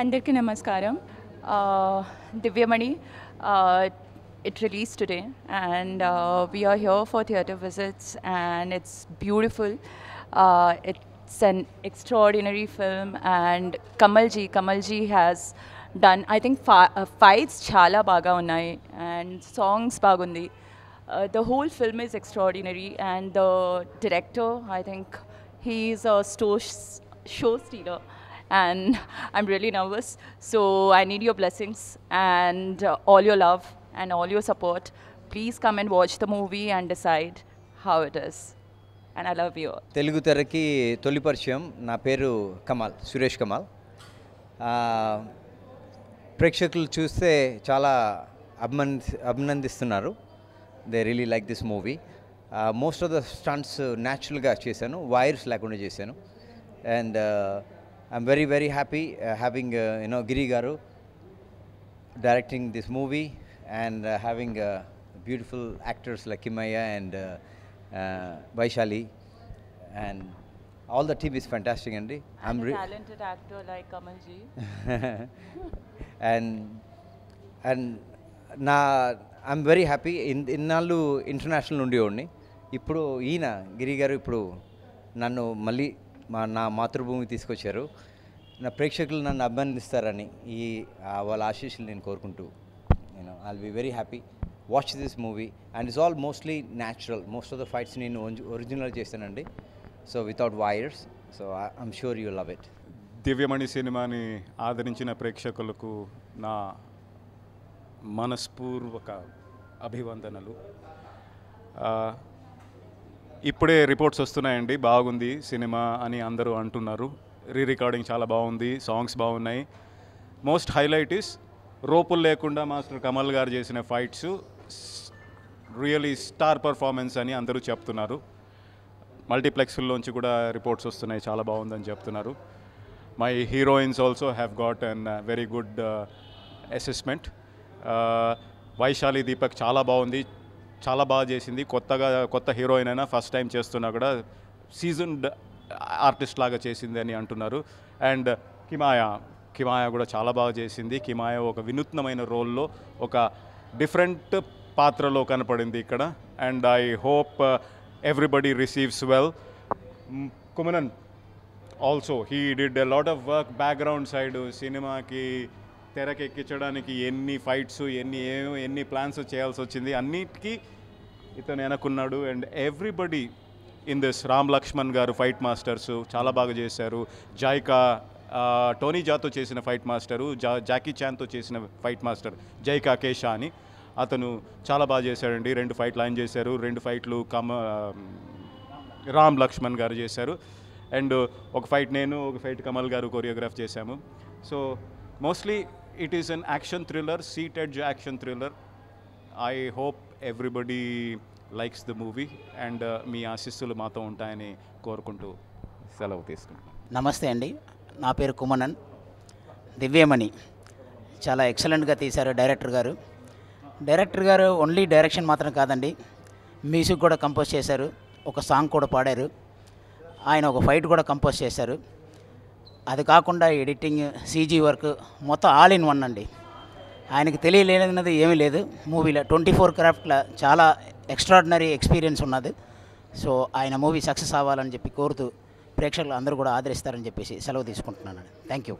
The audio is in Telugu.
అందరికీ నమస్కారం Divyamani it released today and uh, we are here for theatre visits and it's beautiful uh, it's an extraordinary film and kamalji kamalji has done i think fi- uh, fights chala baga unnai and songs bagundi uh, the whole film is extraordinary and the director i think he's a sto- show stealer And I'm really nervous. So I need your blessings and uh, all your love and all your support. Please come and watch the movie and decide how it is. And I love you all. Telugu తెరకి తొలి పరిచయం నా పేరు కమాల్ సురేష్ కమాల్ ప్రేక్షకులు చూస్తే చాలా అభినంది అభినందిస్తున్నారు they really like this movie most of the stunts న్యాచురల్గా చేశాను వైర్స్ లేకుండా చేశాను and I'm very very happy having you know Giri garu directing this movie and uh, having uh, beautiful actors like Kimaya and uh, uh, Vaishali and all the team is fantastic Andy. And a re- talented actor like Kamalji. and and నా ఐఎమ్ వెరీ హ్యాపీ ఇన్ ఇన్నాళ్ళు ఇంటర్నేషనల్ ఉండేవాడిని ఇప్పుడు ఈయన గిరి గారు ఇప్పుడు నన్ను మళ్ళీ మా నా మాతృభూమి తీసుకొచ్చారు. నా ప్రేక్షకులు నన్ను అభినందిస్తారని ఈ వాళ్ళ ఆశీస్సులు నేను కోరుకుంటూ నేను I'll be very happy watch this movie and it's all mostly natural most of the fights నేను ఒరిజినల్ చేశానండి. So without wires so I'm sure you love it Divyamani సినిమాని ఆదరించిన ప్రేక్షకులకు నా మనస్పూర్వక అభివందనలు. ఇప్పుడే రిపోర్ట్స్ వస్తున్నాయండి. బాగుంది సినిమా అని అందరూ అంటున్నారు. రీ రికార్డింగ్ చాలా బాగుంది సాంగ్స్ బాగున్నాయి. మోస్ట్ హైలైట్ ఇస్ రోపులు లేకుండా మాస్టర్ కమల్ గారు చేసిన ఫైట్స్ రియలీ స్టార్ పర్ఫార్మెన్స్ అని అందరూ చెప్తున్నారు. మల్టీప్లెక్స్లోంచి కూడా రిపోర్ట్స్ వస్తున్నాయి చాలా బాగుందని చెప్తున్నారు. My heroines also have got an very good assessment. Vaishali Deepak చాలా బాగుంది. చాలా బాగా చేసింది. కొత్తగా కొత్త హీరోయిన్ అయినా ఫస్ట్ టైం చేస్తున్నా కూడా సీజన్డ్ ఆర్టిస్ట్ లాగా చేసింది అని అంటున్నారు. అండ్ కిమాయా కిమాయా కూడా చాలా బాగా చేసింది. కిమాయా ఒక వినూత్నమైన రోల్లో ఒక డిఫరెంట్ పాత్రలో కనపడింది ఇక్కడ. And I hope everybody receives well. Kumanan also he did a lot of work background side సినిమాకి తెరకెక్కించడానికి ఎన్ని ఫైట్స్ ఎన్ని ఏమో ఎన్ని ప్లాన్స్ చేయాల్సి వచ్చింది అన్నిటికీ ఇతను వెనకున్నాడు and everybody in this Ram Lakshman గారు ఫైట్ మాస్టర్స్ చాలా బాగా చేశారు. జాయికా టోనీ జాతో చేసిన ఫైట్ మాస్టరు జా జాకీ చాన్తో చేసిన ఫైట్ మాస్టర్ జైకా కేషా అని అతను చాలా బాగా చేశాడండి. రెండు ఫైట్లు ఆయన చేశారు. రెండు ఫైట్లు కమ రామ్ లక్ష్మణ్ గారు చేశారు. అండ్ ఒక ఫైట్ నేను ఒక ఫైట్ కమల్ గారు కొరియోగ్రాఫ్ చేశాము. So mostly it is an action thriller seat edge action thriller I hope everybody likes the movie and మీ ఆశీస్సులు మాతో ఉంటాయని కోరుకుంటూ సెలవు తీసుకుంటాను నమస్తే అండి. నా పేరు కుమనన్. దివ్యమణి. చాలా ఎక్సలెంట్గా తీశారు డైరెక్టర్ గారు. డైరెక్టర్ గారు ఓన్లీ డైరెక్షన్ మాత్రం కాదండి. మ్యూజిక్ కూడా కంపోజ్ చేశారు. ఒక సాంగ్ కూడా పాడారు. ఆయన ఒక ఫైట్ కూడా కంపోజ్ చేశారు. అది కాకుండా ఎడిటింగ్ సీజీ వర్క్ మొత్తం ఆల్ ఇన్ వన్ అండి. ఆయనకి తెలియలేనది ఏమీ లేదు. మూవీలో ట్వంటీ ఫోర్ క్రాఫ్ట్లో చాలా ఎక్స్ట్రాడినరీ ఎక్స్పీరియన్స్ ఉన్నది. సో ఆయన మూవీ సక్సెస్ అవ్వాలని చెప్పి కోరుతూ ప్రేక్షకులు అందరూ కూడా ఆదరిస్తారని చెప్పేసి సెలవు తీసుకుంటున్నాను థ్యాంక్ యూ